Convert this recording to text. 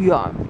远